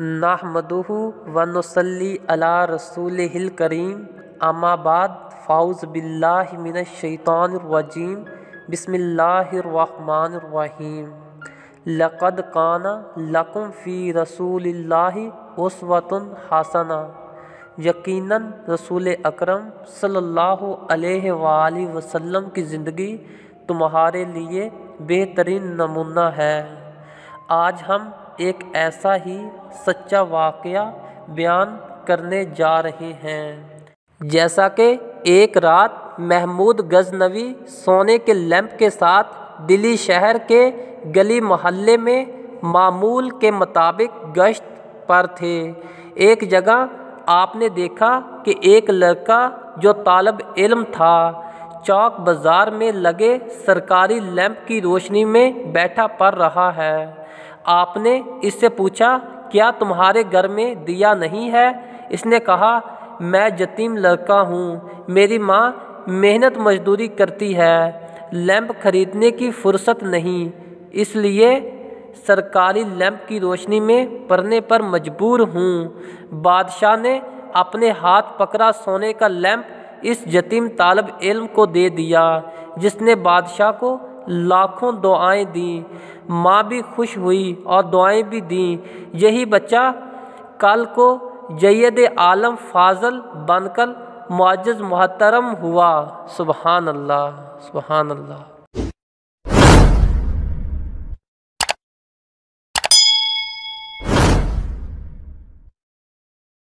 नहमदुहु व नसल्ली अला रसूलिहिल करीम। अम्माबाद फ़ाउज़ बिल्लाहि मिनश शैतानिर बिस्मिल्लाहिर्रहमानिर्रहीम। लक़द काना लकुम फ़ी रसूल उस्वतुन हसना। यकीनन रसूल अकरम सल्लल्लाहु अलैहि वसल्लम की ज़िंदगी तुम्हारे लिए बेहतरीन नमूना है। आज हम एक ऐसा ही सच्चा वाक़ बयान करने जा रहे हैं। जैसा कि एक रात महमूद गजनवी सोने के लैंप के साथ दिल्ली शहर के गली मोहल्ले में मामूल के मुताबिक गश्त पर थे। एक जगह आपने देखा कि एक लड़का जो तालब इल्म था, चौक बाज़ार में लगे सरकारी लैंप की रोशनी में बैठा पड़ रहा है। आपने इससे पूछा, क्या तुम्हारे घर में दिया नहीं है? इसने कहा, मैं जतीम लड़का हूँ। मेरी माँ मेहनत मजदूरी करती है। लैंप खरीदने की फुर्सत नहीं। इसलिए सरकारी लैंप की रोशनी में पढ़ने पर मजबूर हूँ। बादशाह ने अपने हाथ पकड़ा सोने का लैंप इस यतीम तालब इल्म को दे दिया, जिसने बादशाह को लाखों दुआएँ दी। माँ भी खुश हुई और दुआएँ भी दीं। यही बच्चा कल को जैद आलम फाजल बनकर मुआज़ महतरम हुआ। सुबहान अल्लाह सुबहान अल्लाह